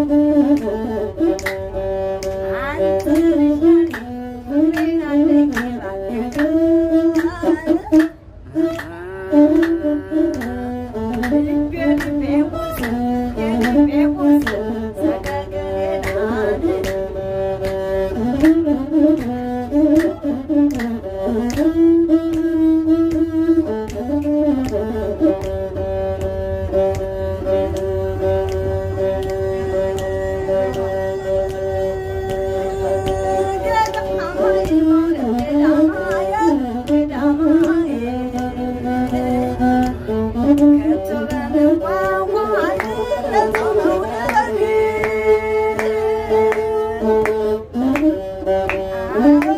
Mm-hmm. Thank you.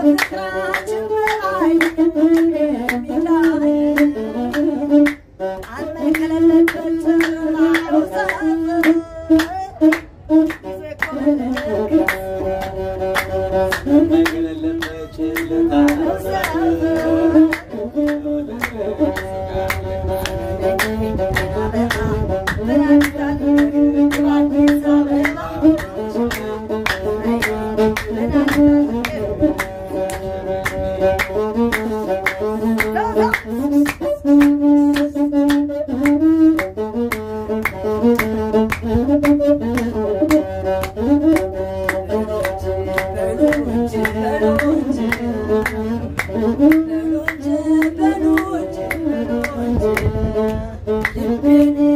I've been could be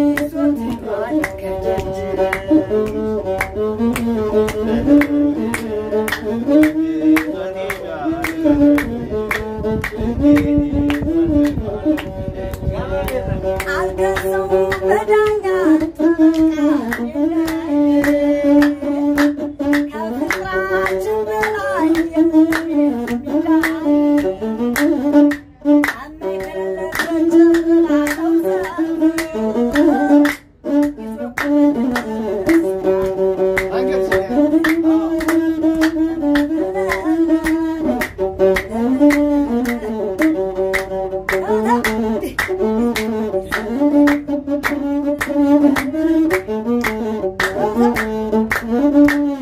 Boom.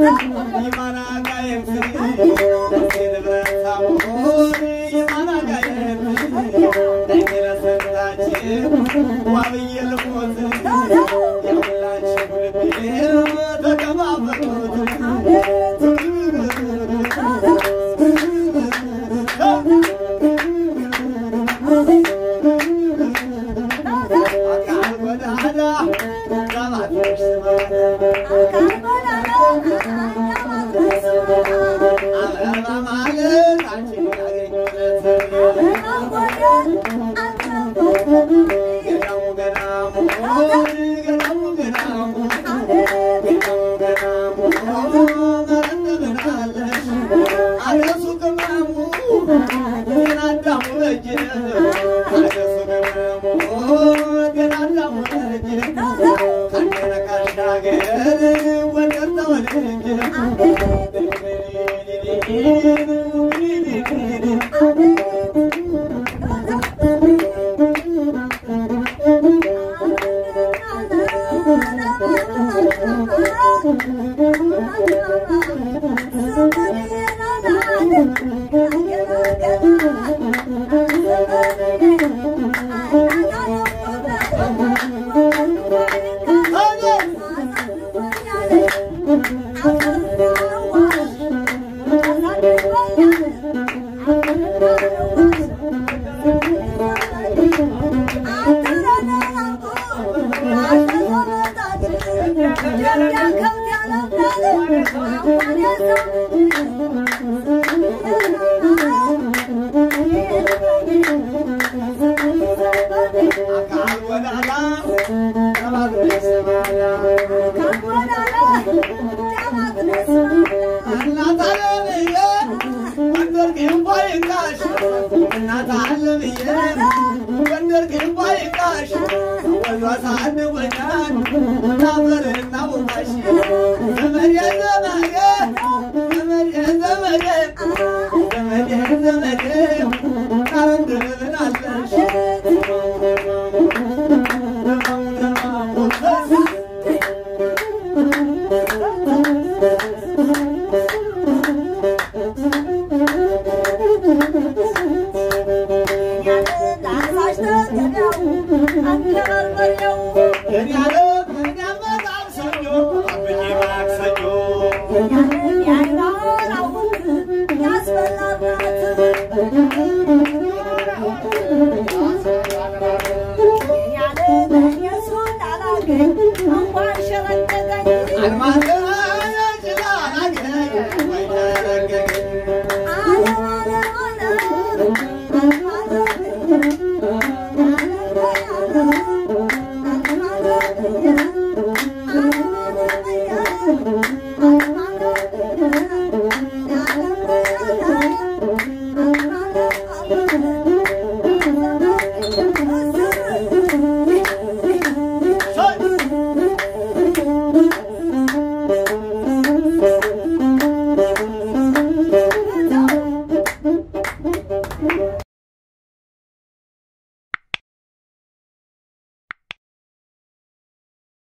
খুব Mm-hmm. yanaklarına vurmuş Ömer ya Ömer ya Ömer ya Ömer ya Ömer ya Ömer ya Karın dönümün atlamış Ömer ya Ömer ya አልማዘ